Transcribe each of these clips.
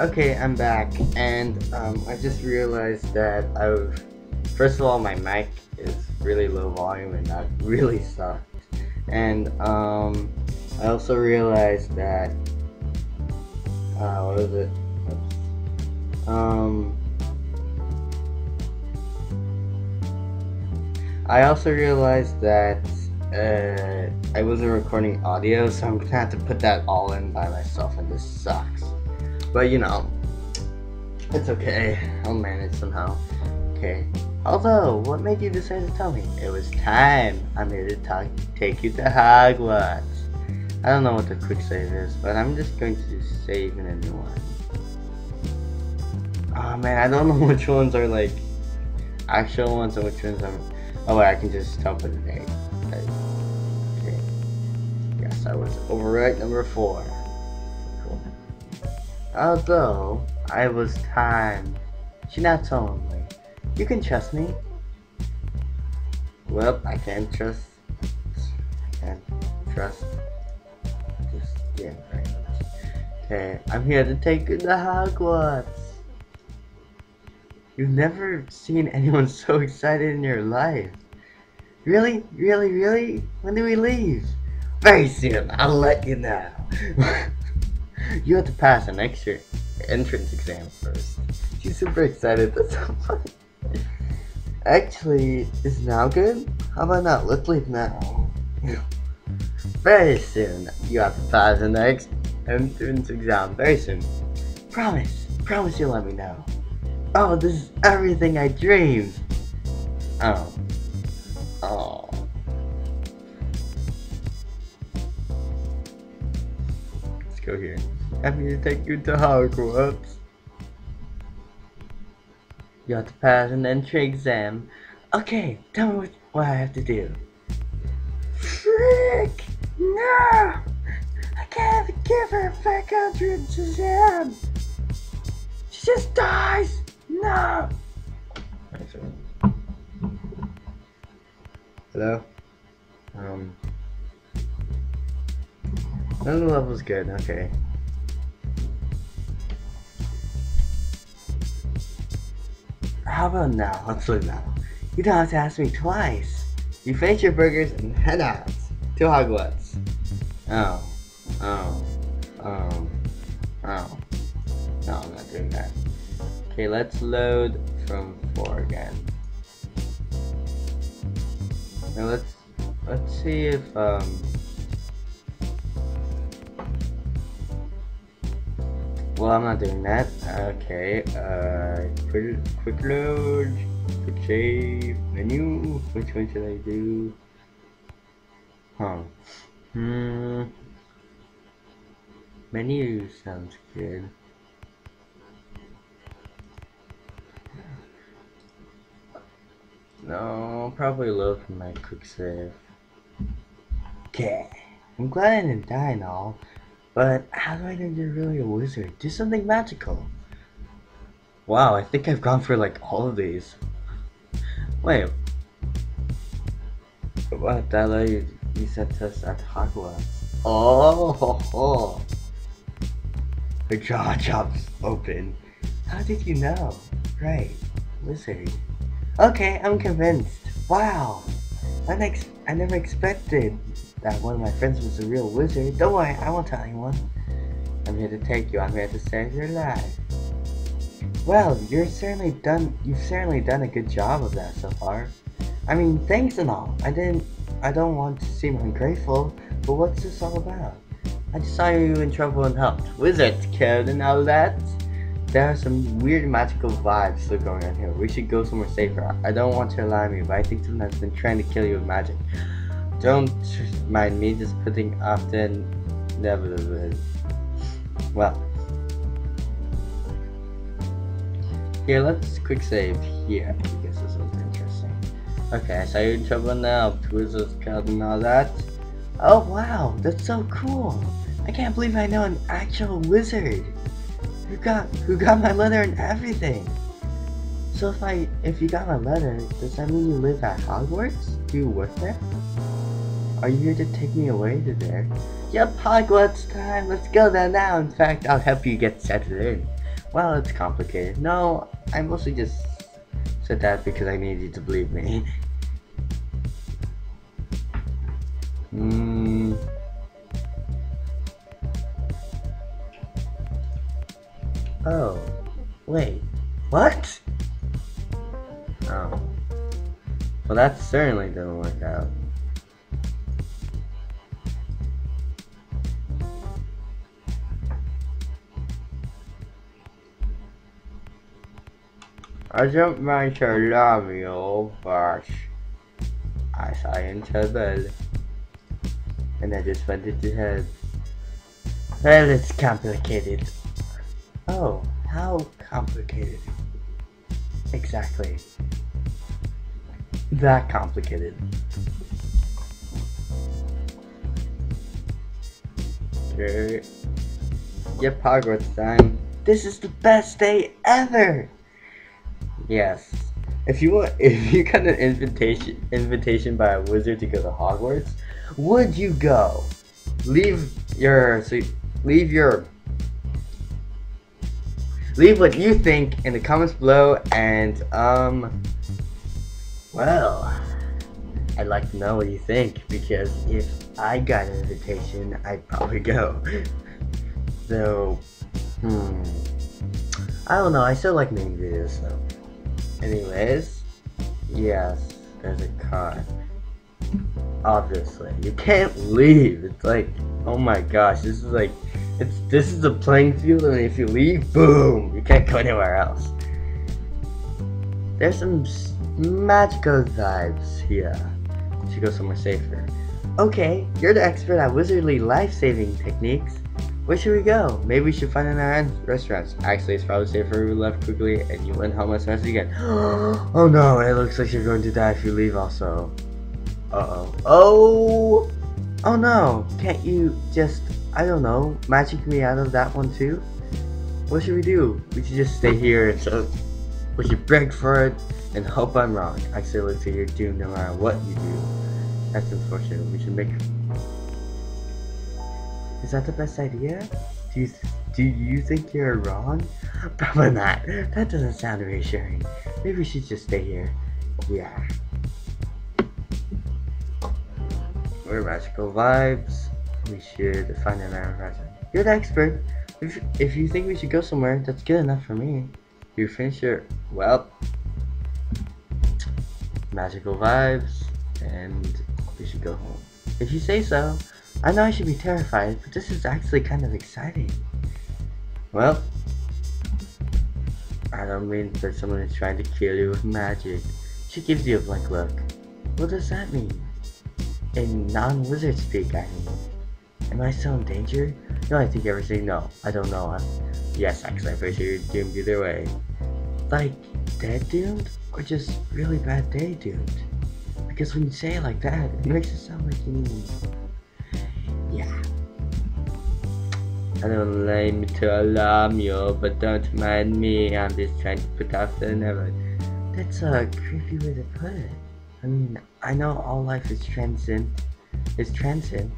Okay, I'm back, and um, I just realized that I've. First of all, my mic is really low volume and that really sucked. And um, I also realized that. Uh, what was it? Oops. Um. I also realized that uh, I wasn't recording audio, so I'm gonna have to put that all in by myself, and this sucks. But you know, it's okay. I'll manage somehow. Okay. Although, what made you decide to tell me? It was time. I'm here to talk, take you to Hogwarts. I don't know what the quick save is, but I'm just going to save in a new one. Oh man, I don't know which ones are like actual ones and which ones are. Oh wait, I can just tell by the name. Okay. Yes, I was overwrite number four. Although I was time, she not told me. You can trust me. Well, I can't trust. I can't trust. Just yeah, very much. Okay, I'm here to take you to Hogwarts. You've never seen anyone so excited in your life. Really? Really? Really? When do we leave? Very soon. I'll let you know. you have to pass an extra entrance exam first. She's super excited. That's so funny. Actually, is now good? How about now? Let's leave now. Very soon. You have to pass the next entrance exam. Very soon. Promise. Promise you'll let me know. Oh, this is everything I dreamed. Oh. Oh. Let's go here. Happy to take you to Hogwarts. You have to pass an entry exam. Okay, tell me what, what I have to do. Frick! No! I can't give her a fake entrance exam! She just dies! No! Hello? Um. The level's good, okay. How about now? Let's leave now. You don't have to ask me twice. You finish your burgers and head out to Hogwarts. Oh. Oh. Oh. Oh. No, I'm not doing that. Okay, let's load from 4 again. Now let's let's see if um Well, I'm not doing that. Okay, uh, quick, quick load, quick save, menu. Which one should I do? Huh. Hmm. Menu sounds good. No, probably load my quick save. Okay. I'm glad I didn't die and all, but how do I know you're really a wizard? Do something magical. Wow, I think I've gone for like all of these. Wait. What? That like you sent us at Hogwarts. Oh, ho, ho. The jaw chops open. How did you know? Right, wizard. Okay, I'm convinced. Wow. I, I never expected that one of my friends was a real wizard. Don't worry, I won't tell anyone. I'm here to take you. I'm here to save your life. Well, you're certainly done. You've certainly done a good job of that so far. I mean, thanks and all. I didn't. I don't want to seem ungrateful, but what's this all about? I just saw you in trouble and helped. Wizards code and all that. There are some weird magical vibes still going on here. We should go somewhere safer. I don't want to alarm you, but I think someone's been trying to kill you with magic. Don't mind me just putting the inevitable. Well. Here, let's quick save here because this is interesting. Okay, so you're in trouble now. Wizards code and all that. Oh wow, that's so cool. I can't believe I know an actual wizard. Who got who got my letter and everything? So if I if you got my letter, does that mean you live at Hogwarts? Do you work there? Are you here to take me away to there? Yep, Hogwarts time. Let's go there now. In fact, I'll help you get settled in. Well, it's complicated. No, I mostly just said that because I need you to believe me. Hmm. Oh, wait, what? Oh. Well, that certainly didn't work out. I don't mind to love you, but I saw you in trouble. And I just wanted to help. Well, it's complicated. Oh, how complicated? Exactly. That complicated. Okay. Yep, Hogwarts time. This is the best day ever! Yes. If you want, if you got an invitation invitation by a wizard to go to Hogwarts, would you go? Leave your so leave your leave what you think in the comments below, and um, well, I'd like to know what you think because if I got an invitation, I'd probably go. So, hmm, I don't know. I still like making videos though. So. Anyways, yes, there's a car. Obviously, you can't leave. It's like, oh my gosh, this is like, it's this is a playing field, and if you leave, boom, you can't go anywhere else. There's some magical vibes here. Should go somewhere safer. Okay, you're the expert at wizardly life-saving techniques. Where should we go? Maybe we should find another restaurant. Actually, it's probably safer if we left quickly and you as fast as you can. oh no, it looks like you're going to die if you leave also. Uh-oh. Oh! Oh no! Can't you just, I don't know, magic me out of that one too? What should we do? We should just stay here and so we should beg for it and hope I'm wrong. Actually, it looks like you're doomed no matter what you do. That's unfortunate. We should make is that the best idea? Do you, do you think you're wrong? Probably not. That doesn't sound reassuring. Maybe we should just stay here. Yeah. We're magical vibes. We should find another present. You're the expert. If, if you think we should go somewhere, that's good enough for me. You finish your, well, magical vibes, and we should go home. If you say so. I know I should be terrified, but this is actually kind of exciting. Well, I don't mean that someone is trying to kill you with magic. She gives you a blank look. What does that mean? In non-wizard speak, I mean. Am I still in danger? No, I think everything. No, I don't know. I'm, yes, actually, I'm pretty sure you're doomed either way. Like, dead doomed? Or just really bad day doomed? Because when you say it like that, it makes it sound like you mean yeah. I don't like to alarm you, but don't mind me. I'm just trying to put off the never. That's a creepy way to put it. I mean, I know all life is transient, is transient,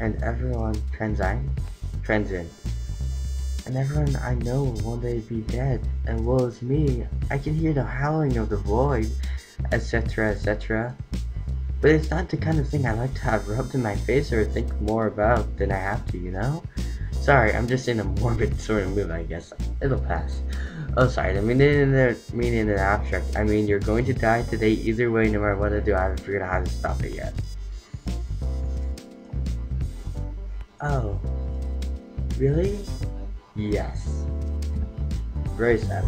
and everyone transient, transient. And everyone I know will one day be dead, and woe is me. I can hear the howling of the void, etc., etc. But it's not the kind of thing I like to have rubbed in my face or think more about than I have to, you know? Sorry, I'm just in a morbid sort of mood, I guess. It'll pass. Oh, sorry, I mean in the mean in an abstract. I mean, you're going to die today either way, no matter what I do. I haven't figured out how to stop it yet. Oh. Really? Yes. Very sad.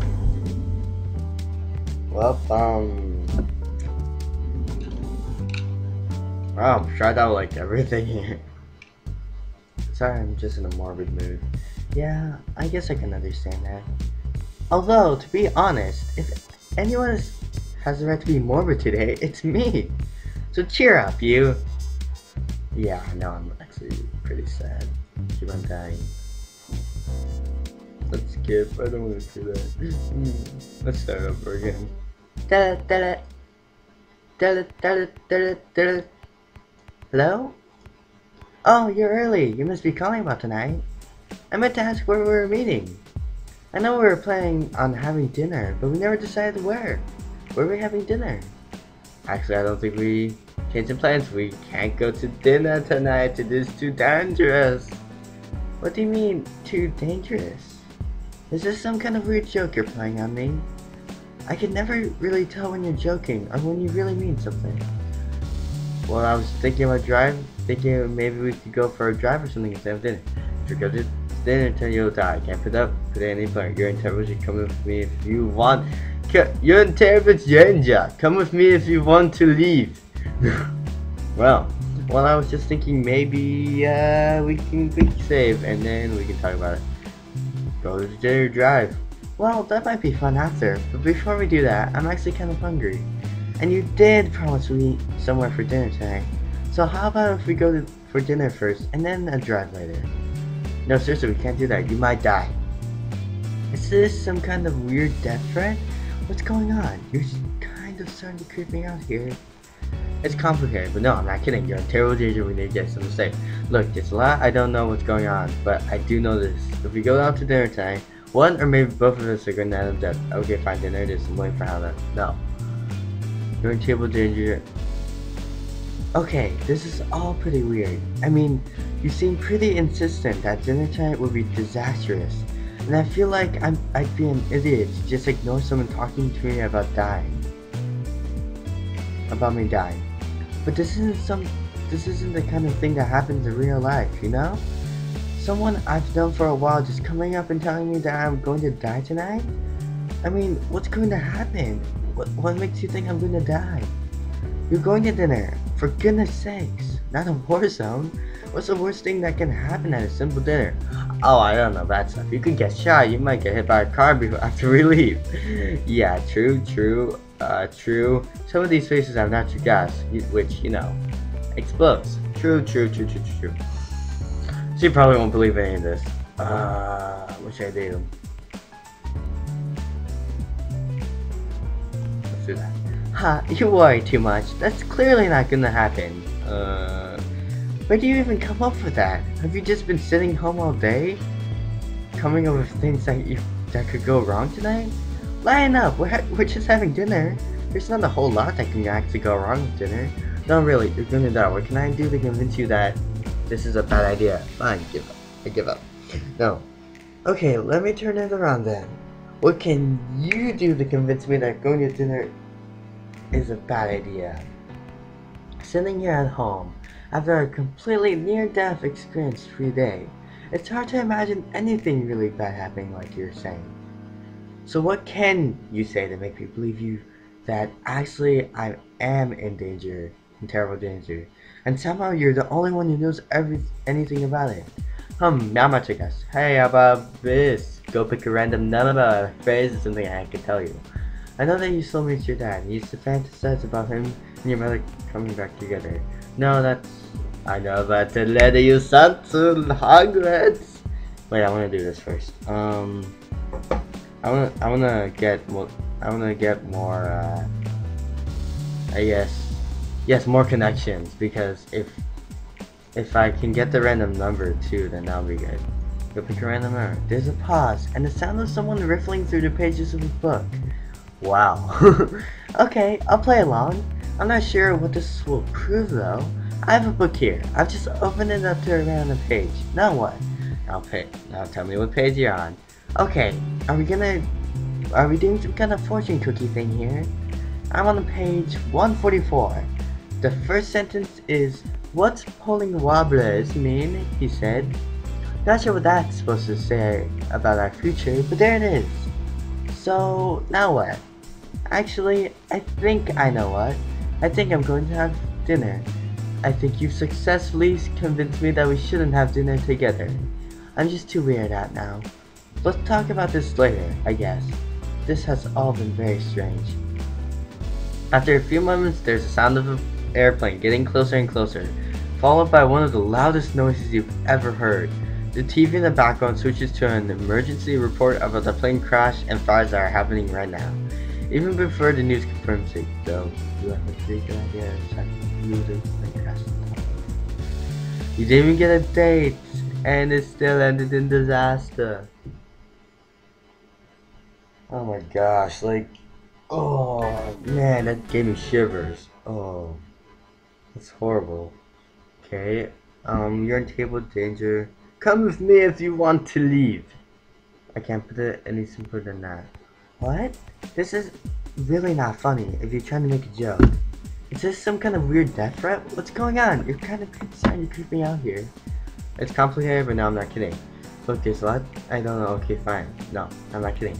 Well, um... Wow, I'm tried out like everything here. Sorry, I'm just in a morbid mood. Yeah, I guess I can understand that. Although, to be honest, if anyone has the right to be morbid today, it's me. So cheer up, you. Yeah, I know I'm actually pretty sad. Keep on dying. Let's skip. I don't want to do that. Mm. Let's start over again. Da da da da da da da Hello? Oh, you're early. You must be calling about tonight. I meant to ask where we were meeting. I know we were planning on having dinner, but we never decided where. Where are we having dinner? Actually, I don't think we changed the plans. We can't go to dinner tonight. It is too dangerous. What do you mean, too dangerous? Is this some kind of weird joke you're playing on me? I can never really tell when you're joking or when you really mean something. Well, I was thinking about drive, thinking maybe we could go for a drive or something instead of dinner. You go to dinner until you'll die, can't put up, put any point. You're in terrible come with me if you want. You're in terrible danger. Come with me if you want to leave. well, well, I was just thinking maybe uh, we can quick save and then we can talk about it. Go to dinner drive. Well, that might be fun after, but before we do that, I'm actually kind of hungry. And you did promise eat somewhere for dinner tonight. So how about if we go to, for dinner first, and then a drive later? No, seriously, we can't do that. You might die. Is this some kind of weird death threat? What's going on? You're kind of starting to creep me out here. It's complicated, but no, I'm not kidding. You're in terrible danger. We need to get some safe. Look, it's a lot. I don't know what's going on, but I do know this. If we go out to dinner tonight, one or maybe both of us are going to end up dead. Okay, fine, dinner it is. I'm waiting for Hannah. No. In table danger. Okay, this is all pretty weird. I mean, you seem pretty insistent that dinner tonight would be disastrous. And I feel like I'm, I'd be an idiot to just ignore someone talking to me about dying. About me dying. But this isn't some this isn't the kind of thing that happens in real life, you know? Someone I've known for a while just coming up and telling me that I'm going to die tonight? I mean, what's going to happen? What, what makes you think I'm to die? You're going to dinner. For goodness sakes. Not a war zone. What's the worst thing that can happen at a simple dinner? Oh, I don't know that stuff. You could get shot. You might get hit by a car before, after we leave. yeah, true, true, uh, true. Some of these faces have natural gas, which, you know, explodes. True, true, true, true, true, true. She probably won't believe any of this. Uh, should I do? Ha, you worry too much. That's clearly not gonna happen. Uh, where do you even come up with that? Have you just been sitting home all day? Coming up with things that you that could go wrong tonight? Line up, we're, we're just having dinner. There's not a whole lot that can actually go wrong with dinner. No, really, you're gonna die. What can I do to convince you that this is a bad idea. Fine, give up. I give up. No. Okay, let me turn it around then. What can you do to convince me that going to dinner is a bad idea? Sitting here at home, after a completely near-death experience free day, it's hard to imagine anything really bad happening like you're saying. So what can you say to make me believe you that actually I am in danger, in terrible danger, and somehow you're the only one who knows every anything about it. Hmm, now my guess. Hey, how about this? Go pick a random number, phrase, or something I can tell you. I know that you still miss your dad. You used to fantasize about him and your mother coming back together. No, that's... I know about the letter you sent to Hogwarts. Wait, I want to do this first. Um, I want I want to get more. I want to get more. Uh, I guess yes, more connections because if if I can get the random number too, then that'll be good. Go pick a random number. There's a pause and the sound of someone riffling through the pages of a book. Wow. okay, I'll play along. I'm not sure what this will prove though. I have a book here. I've just opened it up to a random page. Now what? I'll pick. Now tell me what page you're on. Okay, are we gonna... Are we doing some kind of fortune cookie thing here? I'm on page 144. The first sentence is, What's pulling wobblers mean? He said. Not sure what that's supposed to say about our future, but there it is. So, now what? Actually, I think I know what. I think I'm going to have dinner. I think you've successfully convinced me that we shouldn't have dinner together. I'm just too weird out now. Let's talk about this later, I guess. This has all been very strange. After a few moments, there's a sound of an airplane getting closer and closer, followed by one of the loudest noises you've ever heard. The TV in the background switches to an emergency report about the plane crash and fires that are happening right now. Even before the news confirms it, though, you have a pretty good idea of You didn't even get a date, and it still ended in disaster. Oh my gosh, like, oh man, that gave me shivers. Oh, that's horrible. Okay, um, you're in table danger. Come with me if you want to leave. I can't put it any simpler than that. What? This is really not funny if you're trying to make a joke. Is this some kind of weird death threat? What's going on? You're kind of starting to creep me out here. It's complicated, but no, I'm not kidding. Look, there's a lot. I don't know. Okay, fine. No, I'm not kidding.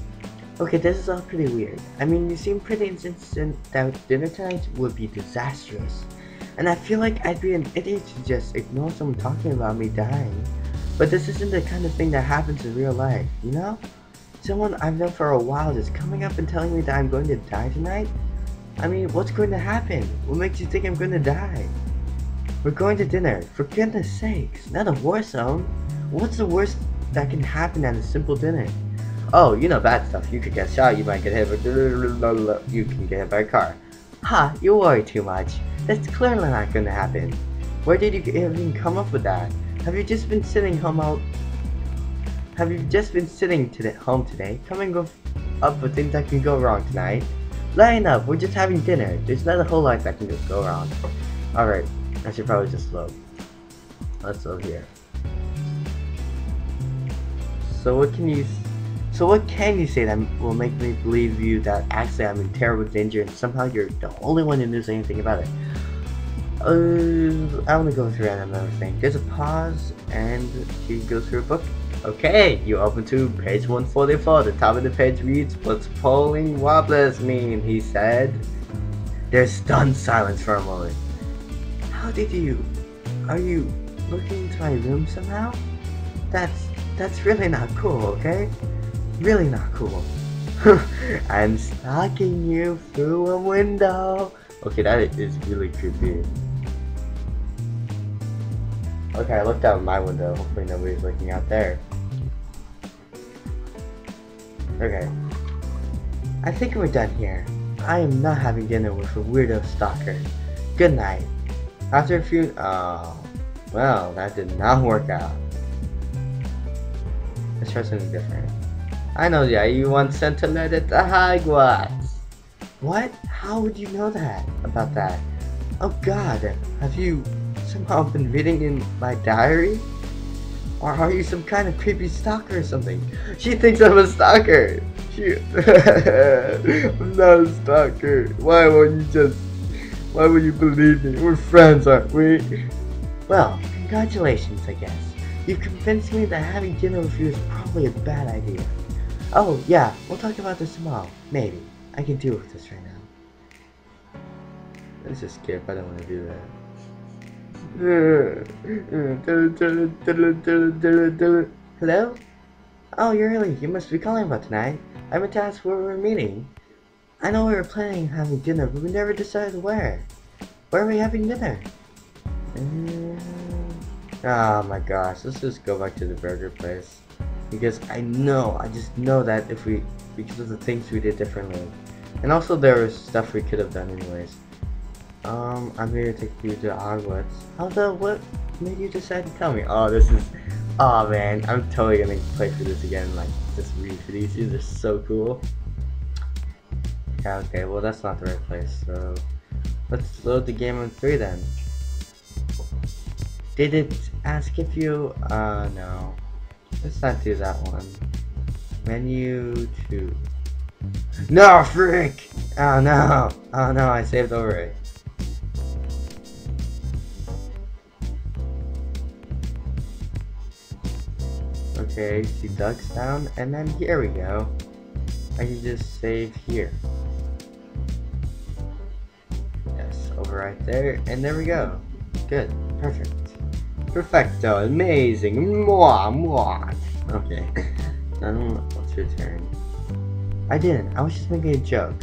Okay, this is all pretty weird. I mean, you seem pretty insistent that dinner tonight would be disastrous. And I feel like I'd be an idiot to just ignore someone talking about me dying. But this isn't the kind of thing that happens in real life, you know? Someone I've known for a while just coming up and telling me that I'm going to die tonight? I mean, what's going to happen? What makes you think I'm going to die? We're going to dinner, for goodness sakes, not a war zone. What's the worst that can happen at a simple dinner? Oh, you know bad stuff. You could get shot, you might get hit, you can get hit by a car. Ha, you worry too much. That's clearly not going to happen. Where did you even come up with that? Have you just been sitting home out? Have you just been sitting to home today, coming up with things that can go wrong tonight? Line up, we're just having dinner. There's not a whole lot that can go wrong. Alright, I should probably just load. Let's load here. So what can you so what can you say that will make me believe you that actually I'm in terrible danger and somehow you're the only one who knows anything about it? Uh, I want to go through another thing. There's a pause, and he goes through a book. Okay, you open to page 144. The top of the page reads, What's polling wobblers mean? He said. There's stunned silence for a moment. How did you... Are you looking into my room somehow? That's... That's really not cool, okay? Really not cool. I'm stalking you through a window. Okay, that is really creepy. Okay, I looked out my window. Hopefully nobody's looking out there. Okay. I think we're done here. I am not having dinner with a weirdo stalker. Good night. After a few... Oh. Well, that did not work out. Let's try something different. I know, yeah, you want sent to learn at the Hogwarts. What? How would you know that? About that? Oh god, have you somehow been reading in my diary? Or are you some kind of creepy stalker or something? She thinks I'm a stalker! She I'm not a stalker. Why won't you just why would you believe me? We're friends, aren't we? Well, congratulations, I guess. You've convinced me that having dinner with you is probably a bad idea. Oh, yeah, we'll talk about this tomorrow. Maybe. I can deal with this right now. Let's just skip. I don't want to do that. Hello? Oh, you're early. You must be calling about tonight. I've been asked where we're meeting. I know we were planning on having dinner, but we never decided where. Where are we having dinner? Mm. oh my gosh, let's just go back to the burger place. Because I know, I just know that if we, because of the things we did differently. And also there was stuff we could have done anyways. Um, I'm here to take you to Hogwarts. How the, what made you decide to tell me? Oh, this is, oh man, I'm totally gonna play for this again, like, just read for these, these are so cool. Yeah, okay, well that's not the right place, so, let's load the game on 3 then. Did it ask if you, uh, no. Let's not do that one. Menu 2. No, freak! Oh no! Oh no, I saved over it. Okay, she ducks down, and then here we go. I can just save here. Yes, over right there, and there we go. Good, perfect. Perfecto, amazing, mwah, mwah. Okay, know, what's your turn? I didn't, I was just making a joke.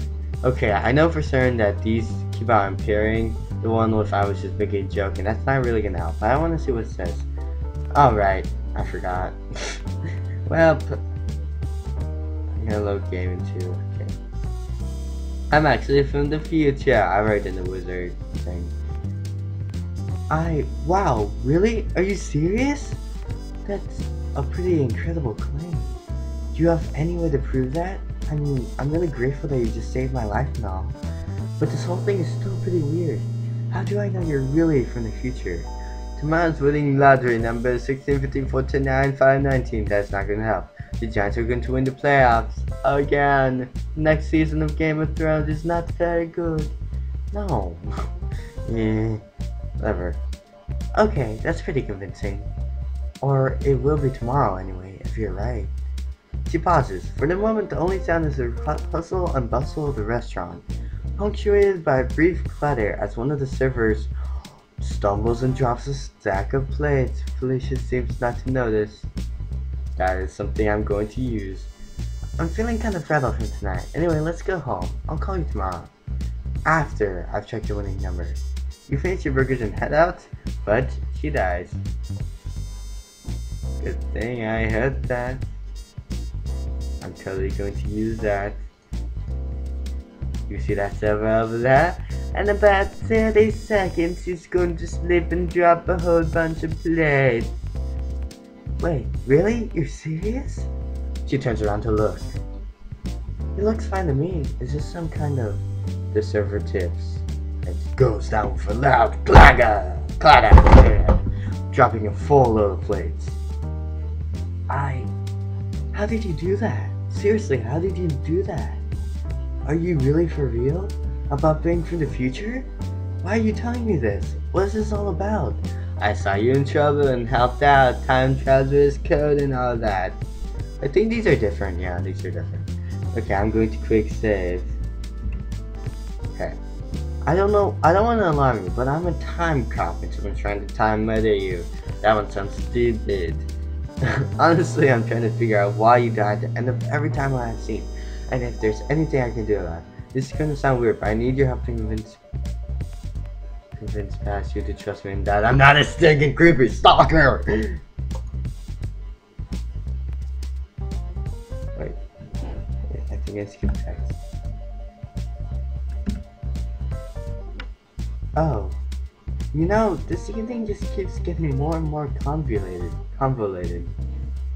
Okay, I know for certain that these keep on appearing. The one with I was just making a joke, and that's not really gonna help. But I want to see what it says. Alright, I forgot. well, I'm gonna hello gaming too. Okay. I'm actually from the future. I write in the wizard thing. I wow, really? Are you serious? That's a pretty incredible claim. Do you have any way to prove that? I mean, I'm really grateful that you just saved my life and all. But this whole thing is still pretty weird. How do I know you're really from the future? Tomorrow's winning lottery number 1654519 That's not gonna help. The Giants are going to win the playoffs. Again. Next season of Game of Thrones is not very good. No. yeah. Whatever. Okay, that's pretty convincing. Or it will be tomorrow anyway, if you're right. She pauses. For the moment, the only sound is the hustle and bustle of the restaurant, punctuated by a brief clatter as one of the servers stumbles and drops a stack of plates. Felicia seems not to notice. That is something I'm going to use. I'm feeling kind of rattled from tonight. Anyway, let's go home. I'll call you tomorrow. After I've checked your winning number. You finish your burgers and head out, but she dies. Good thing I heard that. I'm totally going to use that. You see that server over there? In about 30 seconds, he's going to slip and drop a whole bunch of plates. Wait, really? You're serious? She turns around to look. It looks fine to me. Is this some kind of the server tips? It goes down for loud clatter, clatter, dropping a full load of plates. I. How did you do that? Seriously, how did you do that? Are you really for real? About being from the future? Why are you telling me this? What is this all about? I saw you in trouble and helped out, time traveler's code and all that. I think these are different, yeah, these are different. Okay, I'm going to quick save. Okay. I don't know, I don't want to alarm you, but I'm a time cop and someone's trying to time murder you. That one sounds stupid. Honestly, I'm trying to figure out why you died up every time I seen. And if there's anything I can do about it. This is gonna sound weird, but I need your help to convince convince past you to trust me and that I'm not a stinking creepy stalker! Wait. I think I skipped text. Oh. You know, this thing just keeps getting more and more convoluted. Convoluted.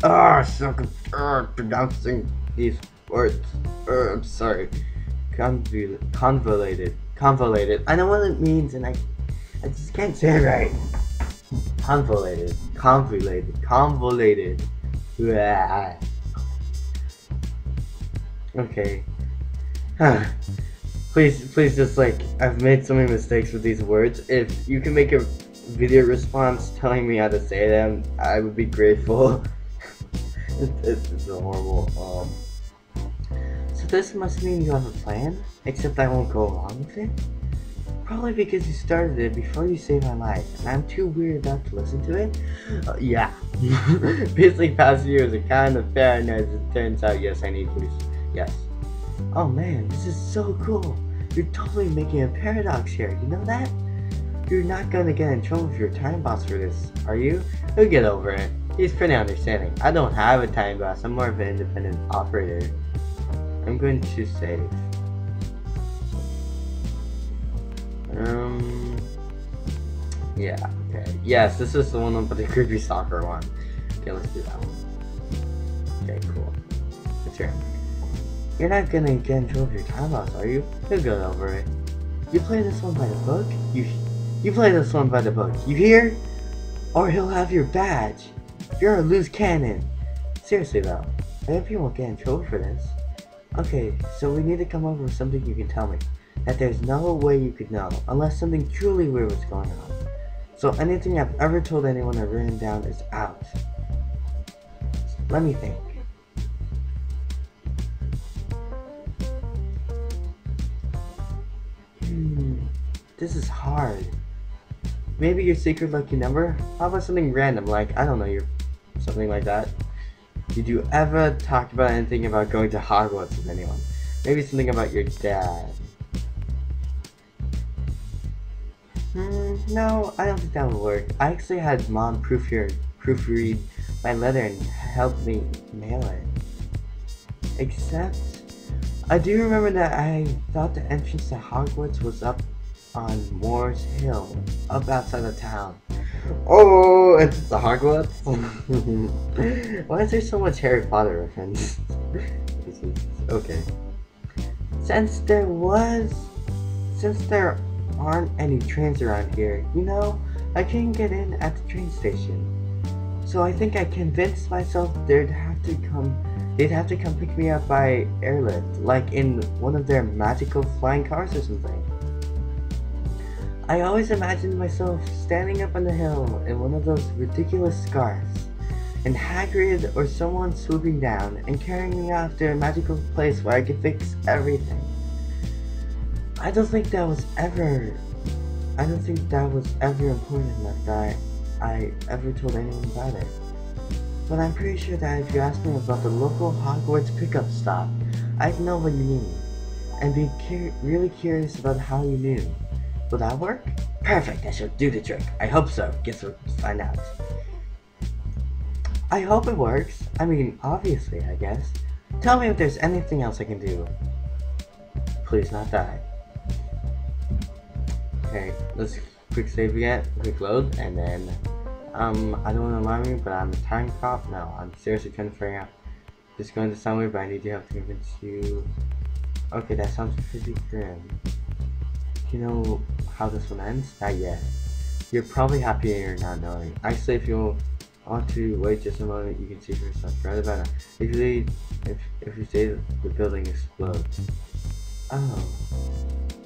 Ah, so uh, pronouncing these words. Uh, I'm sorry. Convol convoluted. Convoluted. I know what it means, and I, I just can't say it right. Convoluted. Convoluted. Convoluted. Yeah. Okay. please, please, just like I've made so many mistakes with these words. If you can make a video response telling me how to say them, I would be grateful. it's, it's, a horrible. Um. This must mean you have a plan, except I won't go along with it. Probably because you started it before you saved my life, and I'm too weird not to listen to it. Uh, yeah. Basically, past years are kind of fair, and as it turns out, yes, I need police. Yes. Oh man, this is so cool. You're totally making a paradox here. You know that? You're not gonna get in trouble with your time boss for this, are you? He'll get over it. He's pretty understanding. I don't have a time boss. I'm more of an independent operator. I'm going to save. Um. Yeah. Okay. Yes, this is the one about the creepy soccer one. Okay, let's do that one. Okay, cool. It's your You're not gonna get in trouble with your time boss, are you? He'll get over it. You play this one by the book? You you play this one by the book, you hear? Or he'll have your badge. You're a loose cannon. Seriously though, I hope you won't get in trouble for this. Okay, so we need to come up with something you can tell me. That there's no way you could know, unless something truly weird was going on. So anything I've ever told anyone or written down is out. Let me think. Hmm, this is hard. Maybe your secret lucky number? How about something random, like, I don't know, your something like that? Did you ever talk about anything about going to Hogwarts with anyone? Maybe something about your dad. Hmm, no, I don't think that would work. I actually had mom proof proofread, proofread my letter and help me mail it. Except, I do remember that I thought the entrance to Hogwarts was up on Moors Hill, up outside of town. Oh, it's the Hogwarts? Why is there so much Harry Potter reference? okay. Since there was, since there aren't any trains around here, you know, I can't get in at the train station. So I think I convinced myself they'd have to come, they'd have to come pick me up by airlift, like in one of their magical flying cars or something. I always imagined myself standing up on the hill in one of those ridiculous scarves, and Hagrid or someone swooping down and carrying me off to a magical place where I could fix everything. I don't think that was ever, I don't think that was ever important enough that I, I ever told anyone about it. But I'm pretty sure that if you asked me about the local Hogwarts pickup stop, I'd know what you mean, and be cur really curious about how you knew. Will that work? Perfect, I shall do the trick. I hope so. Guess we'll find out. I hope it works. I mean, obviously, I guess. Tell me if there's anything else I can do. Please not die. Okay, let's quick save again, quick load, and then, um, I don't want to remind you, but I'm a time cop. No, I'm seriously trying to figure out. Just going to somewhere, but I need to help to convince you. Okay, that sounds pretty grim. You know how this one ends? Not yet. You're probably happier you're not knowing. Actually, if you want to wait just a moment, you can see for yourself. About now. If you if if you say the building explodes. Oh,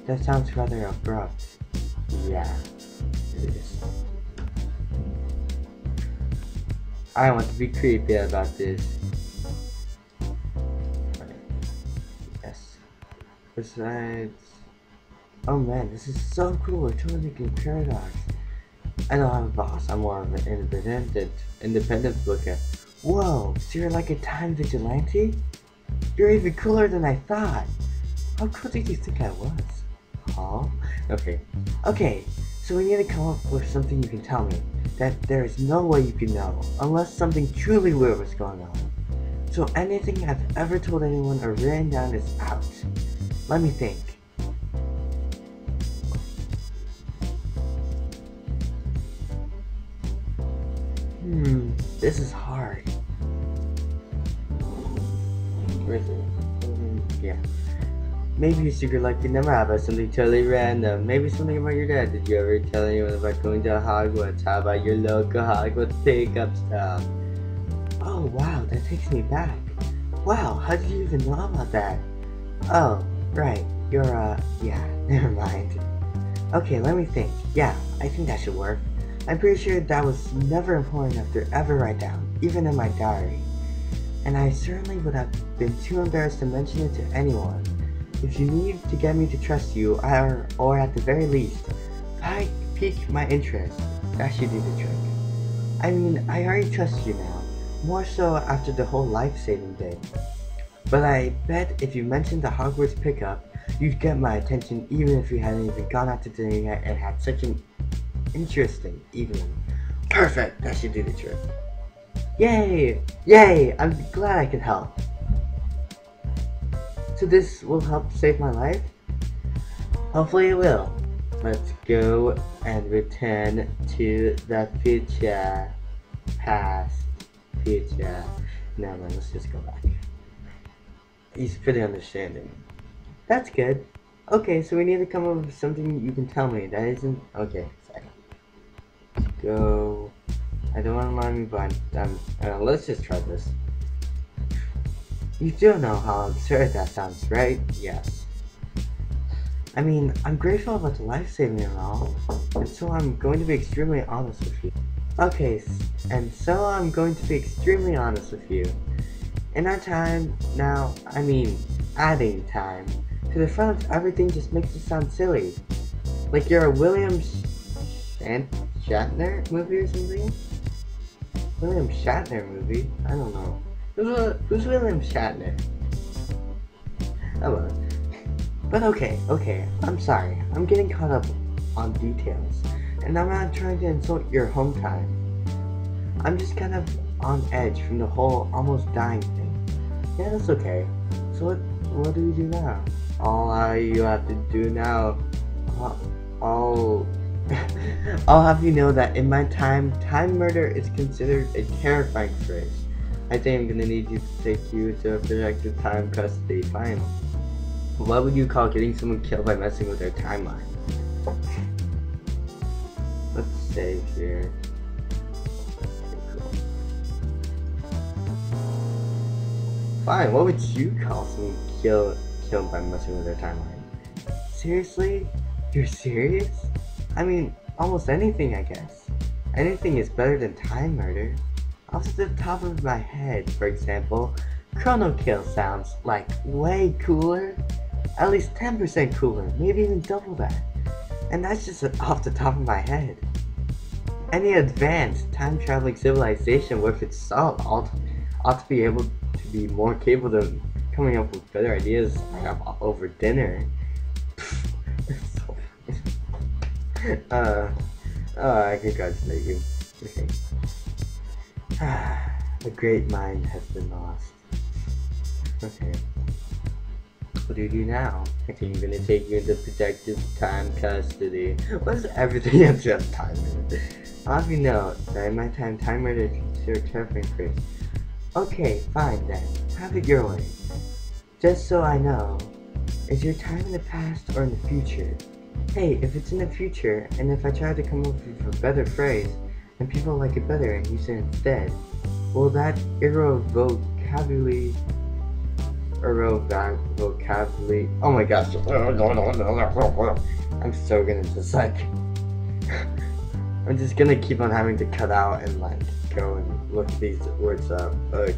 that sounds rather abrupt. Yeah, it is. I want to be creepy about this. Yes. Besides. Oh man, this is so cool. We're totally making paradox. I don't have a boss. I'm more of an independent, independent looker. Whoa, so you're like a time vigilante? You're even cooler than I thought. How cool did you think I was? Huh? Okay. Okay, so we need to come up with something you can tell me. That there is no way you can know, unless something truly weird was going on. So anything I've ever told anyone or written down is out. Let me think. Yeah. Maybe a secret like you never have, but something totally random. Maybe something about your dad. Did you ever tell anyone about going to Hogwarts? How about your local Hogwarts pickup stop? Oh wow, that takes me back. Wow, how did you even know about that? Oh, right. You're, uh, yeah, never mind. Okay, let me think. Yeah, I think that should work. I'm pretty sure that was never important enough to ever write down, even in my diary. And I certainly would have been too embarrassed to mention it to anyone. If you need to get me to trust you, or, or at the very least, pique my interest, that should do the trick. I mean, I already trust you now, more so after the whole life-saving bit. But I bet if you mentioned the Hogwarts pickup, you'd get my attention even if you hadn't even gone out to dinner yet and had such an interesting evening. Perfect, that should do the trick. Yay! Yay! I'm glad I could help. So this will help save my life? Hopefully it will. Let's go and return to the future. Past. Future. No, man, let's just go back. He's pretty understanding. That's good. Okay, so we need to come up with something you can tell me. That isn't... Okay, sorry. Let's go... I don't want to mind me, but. I'm uh, let's just try this. You do know how absurd that sounds, right? Yes. I mean, I'm grateful about the life-saving and all, and so I'm going to be extremely honest with you. Okay, and so I'm going to be extremely honest with you. In our time, now, I mean, adding time, to the front of everything just makes it sound silly. Like you're a William Shatner movie or something? William Shatner movie? I don't know. Who's, who's William Shatner? Oh. But okay, okay, I'm sorry. I'm getting caught up on details. And I'm not trying to insult your home time. I'm just kind of on edge from the whole almost dying thing. Yeah, that's okay. So what, what do we do now? All uh, you have to do now, I'll, I'll have you know that in my time, time murder is considered a terrifying phrase. I think I'm gonna need you to take you to a projected time custody. final. What would you call getting someone killed by messing with their timeline? Let's save here. Cool. Fine, what would you call someone kill, killed by messing with their timeline? Seriously? You're serious? I mean, almost anything, I guess. Anything is better than time murder. Off the top of my head, for example, Chrono Kill sounds like way cooler. At least 10% cooler, maybe even double that. And that's just off the top of my head. Any advanced time traveling civilization worth its salt ought, ought to be able to be more capable of coming up with better ideas over dinner. Uh, oh, I congratulate you. Okay. A great mind has been lost. Okay. What do you do now? I'm gonna take you into protective time custody. What's everything else just time I'll have you know that my time, time murder is terrifying phrase. Okay, fine then. Have it your way. Just so I know, is your time in the past or in the future? Hey, if it's in the future, and if I try to come up with a better phrase, and people like it better and use it instead, will that irrevocably irrevocably oh my gosh I'm so gonna just like I'm just gonna keep on having to cut out and like go and look these words up but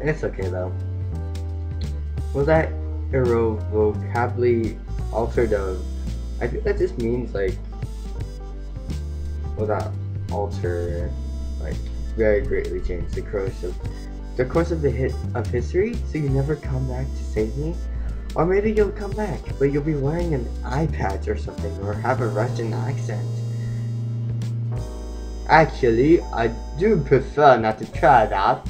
it's okay though. Will that irrevocably alter the I think that just means like will that alter like very greatly change the course of the course of the hit of history, so you never come back to save me? Or maybe you'll come back, but you'll be wearing an eye patch or something, or have a Russian accent. Actually, I do prefer not to try that.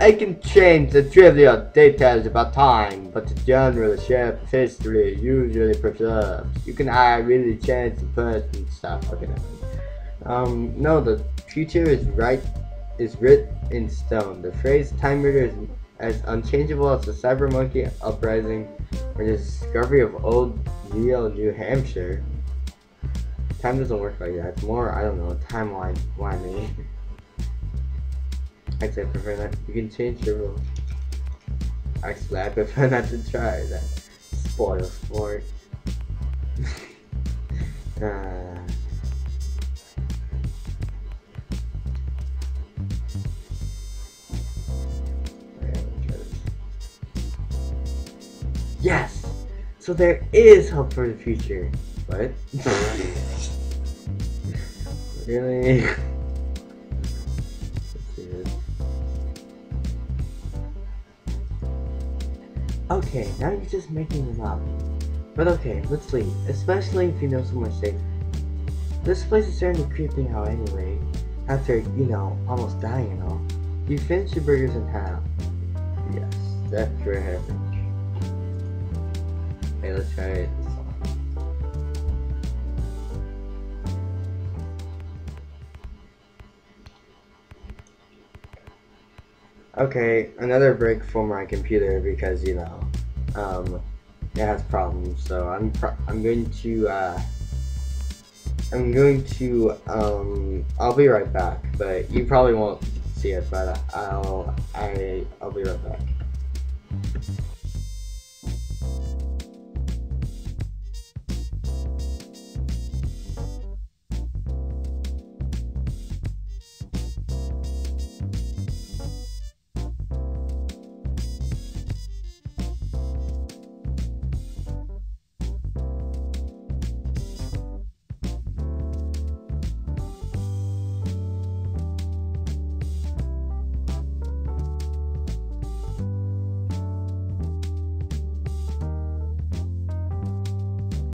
I can change the trivial details about time, but the general shape of history usually preserves. You can I really change the person and stuff. Okay, um, no, the future is right is writ in stone. The phrase time murder is as unchangeable as the cyber monkey uprising or the discovery of old Neil, New Hampshire. Time doesn't work like that. It's more, I don't know, timeline whiny. Actually, I prefer that. You can change your rules. Actually, I prefer not to try that. Spoil sport. uh, Yes! So there is hope for the future. What? really? Okay, now you're just making them up. But okay, let's leave. Especially if you know someone safe. This place is starting to creep me out anyway. After, you know, almost dying and all. You finish your burgers in half. Yes, that's what happened. Okay, let's try it. Okay, another break for my computer because you know, um, it has problems. So I'm I'm going to uh, I'm going to um, I'll be right back. But you probably won't see it, but I'll I I'll be right back.